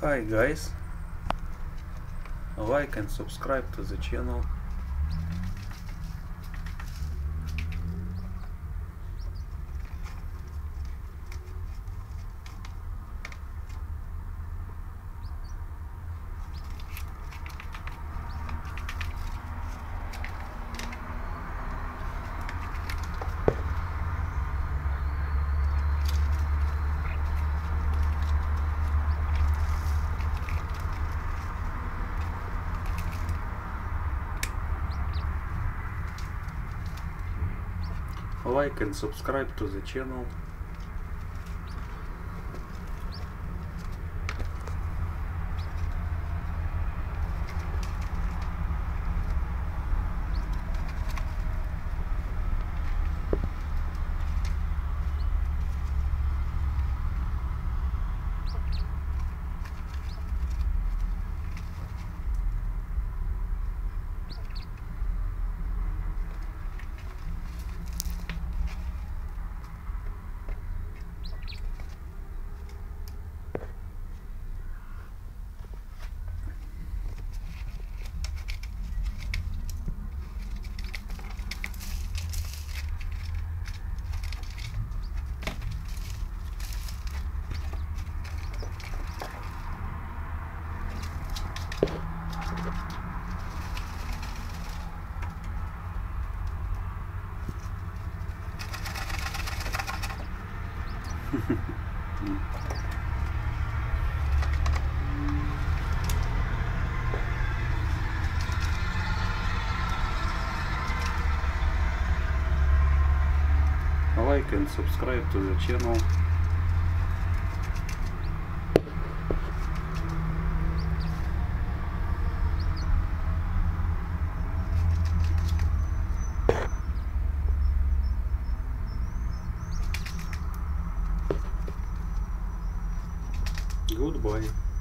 Hi guys, like and subscribe to the channel. Like and subscribe to the channel. Like and subscribe to the channel. Goodbye.